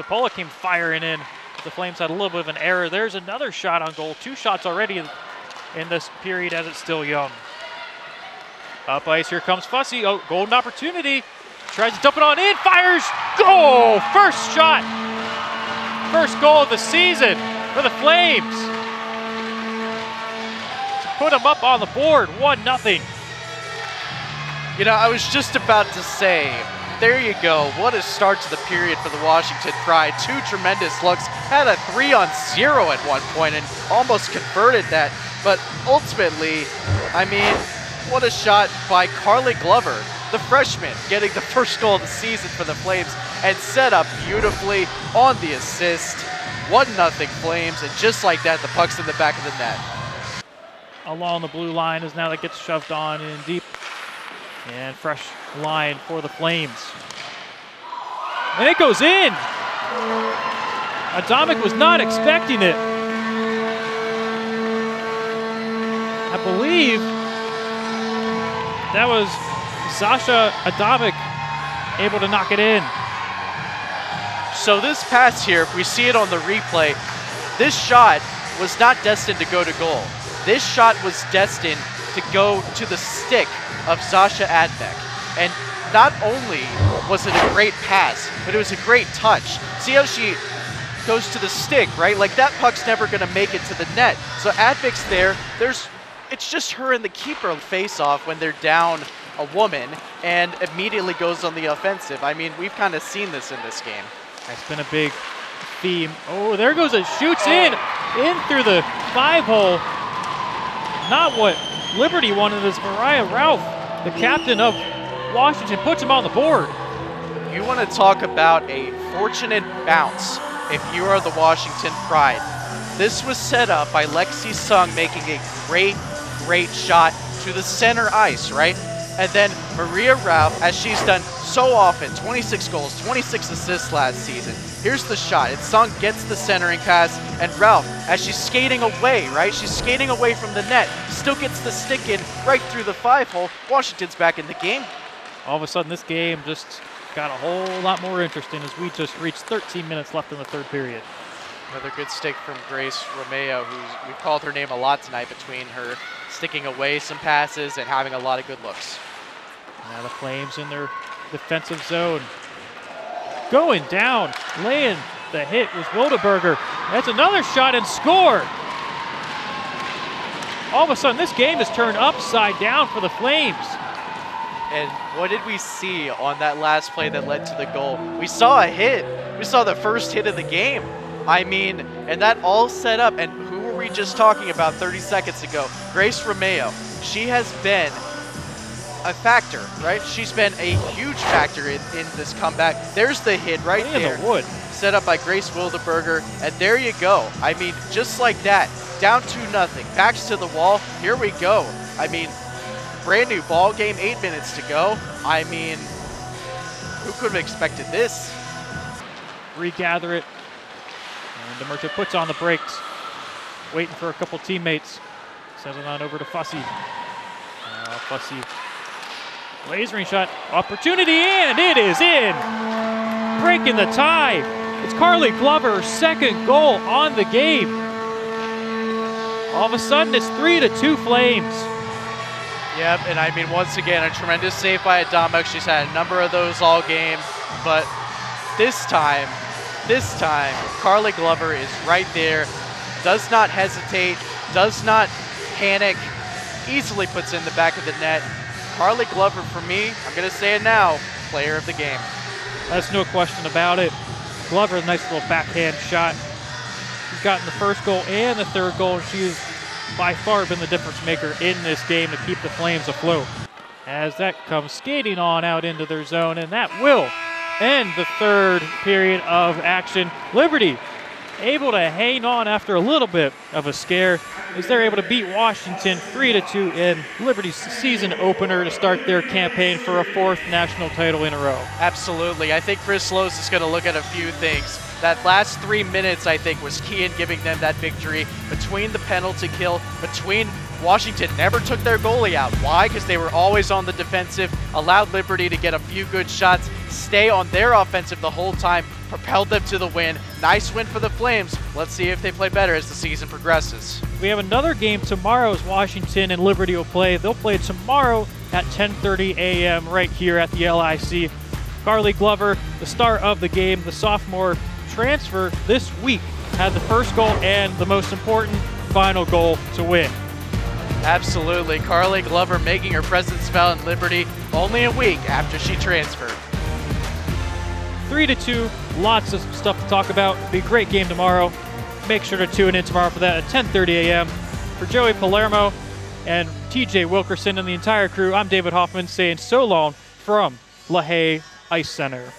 Sapola came firing in. The Flames had a little bit of an error. There's another shot on goal. Two shots already in, this period as it's still young. Up ice, here comes Fussy. Oh, golden opportunity. Tries to dump it on in, fires, goal! First shot, first goal of the season for the Flames. To put them up on the board, 1 nothing. You know, I was just about to say, there you go. What a start to the period for the Washington Pride. Two tremendous looks. Had a three on zero at one point and almost converted that. But ultimately, I mean, what a shot by Carly Glover, the freshman, getting the first goal of the season for the Flames and set up beautifully on the assist. 1 nothing Flames, and just like that, the puck's in the back of the net. Along the blue line is now that gets shoved on in deep. And fresh line for the Flames. And it goes in. Atomic was not expecting it. I believe that was Sasha Adamic able to knock it in. So this pass here, if we see it on the replay, this shot was not destined to go to goal. This shot was destined to go to the stick of Sasha Adbeck. And not only was it a great pass, but it was a great touch. See how she goes to the stick, right? Like that puck's never going to make it to the net. So Adbeck's there. There's, it's just her and the keeper face off when they're down a woman and immediately goes on the offensive. I mean, we've kind of seen this in this game. That's been a big theme. Oh, there goes it. Shoots in, in through the five hole. Not what Liberty wanted as Mariah Ralph, the captain of Washington, puts him on the board. You want to talk about a fortunate bounce if you are the Washington Pride. This was set up by Lexi Sung making a great, great shot to the center ice, right? And then Maria Ralph, as she's done so often, 26 goals, 26 assists last season. Here's the shot. It's Sung gets the centering pass, and Ralph, as she's skating away, right? She's skating away from the net, still gets the stick in right through the five hole. Washington's back in the game. All of a sudden, this game just got a whole lot more interesting as we just reached 13 minutes left in the third period. Another good stick from Grace Romeo, who's we've called her name a lot tonight between her sticking away some passes and having a lot of good looks. Now the Flames in their defensive zone. Going down, laying the hit was Wildeberger. That's another shot and score. All of a sudden, this game has turned upside down for the Flames. And what did we see on that last play that led to the goal? We saw a hit. We saw the first hit of the game. I mean, and that all set up. And who were we just talking about 30 seconds ago? Grace Romeo. She has been a factor, right? She's been a huge factor in, in this comeback. There's the hit right in there. the wood. Set up by Grace Wildeberger. And there you go. I mean, just like that. Down 2 nothing. Backs to the wall. Here we go. I mean, brand new ball game, eight minutes to go. I mean, who could have expected this? Regather it. And DeMercha puts on the brakes. Waiting for a couple teammates. Sends it on over to Fussy. Now Fussy. Lasering shot. Opportunity and it is in. Breaking the tie. It's Carly Glover's second goal on the game. All of a sudden, it's three to two Flames. Yep, and I mean, once again, a tremendous save by Adama. She's had a number of those all game, but this time, this time, Carly Glover is right there, does not hesitate, does not panic, easily puts in the back of the net. Carly Glover, for me, I'm going to say it now, player of the game. That's no question about it. Glover, a nice little backhand shot. She's gotten the first goal and the third goal, and she has by far been the difference maker in this game to keep the Flames afloat. As that comes skating on out into their zone, and that will end the third period of action. Liberty able to hang on after a little bit of a scare as they're able to beat Washington 3 to 2 in Liberty's season opener to start their campaign for a fourth national title in a row. Absolutely. I think Chris Lowes is going to look at a few things. That last three minutes, I think, was key in giving them that victory between the penalty kill, between Washington never took their goalie out. Why? Because they were always on the defensive, allowed Liberty to get a few good shots, stay on their offensive the whole time, propelled them to the win. Nice win for the Flames. Let's see if they play better as the season progresses. We have another game tomorrow as Washington and Liberty will play. They'll play tomorrow at 10:30 a.m. right here at the LIC. Carly Glover, the star of the game, the sophomore transfer this week, had the first goal and the most important final goal to win. Absolutely. Carly Glover making her presence felt in Liberty only a week after she transferred. Three to two, lots of stuff to talk about. Be a great game tomorrow. Make sure to tune in tomorrow for that at 10:30 a.m. For Joey Palermo and TJ Wilkerson and the entire crew, I'm David Hoffman saying so long from LaHaye Ice Center.